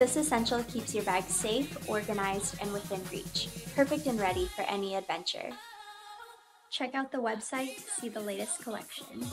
This essential keeps your bag safe, organized, and within reach, perfect and ready for any adventure. Check out the website to see the latest collection.